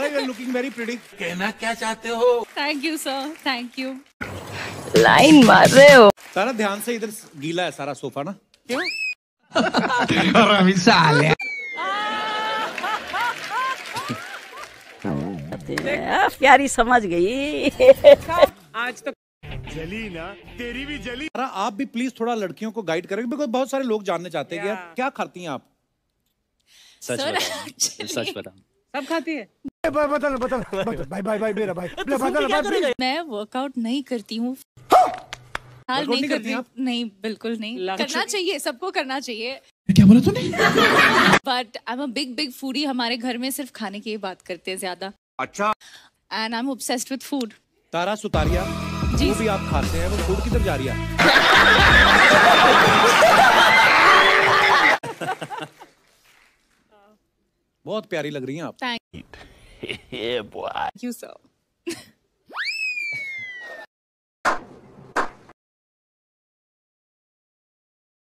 Looking very pretty कहना क्या चाहते हो? Thank you sir thank you line मार रहे हो। तारा ध्यान से इधर गीला है सारा सोफा ना? क्यों? प्यारी समझ गई। तारा आप भी प्लीज़ थोड़ा लड़कियों को गाइड करें बिकॉज़ बहुत सारे लोग जानने चाहते हैं यार क्या खाती हैं आप? सच सर बता सच बता सब खाती है? मैं वर्कआउट नहीं करती हूँ। हाल नहीं नहीं करती? नहीं बिल्कुल नहीं। करना चाहिए सबको करना चाहिए। क्या बोला तूने? But I am a big big foodie हमारे घर में सिर्फ़ खाने की बात करते हैं ज़्यादा। अच्छा। And I am obsessed with food Tara Sutaria ji. भी आप खाते हैं वो फ़ूड किधर जा रही है। बहुत प्यारी लग रही हैं आप। Thank you sir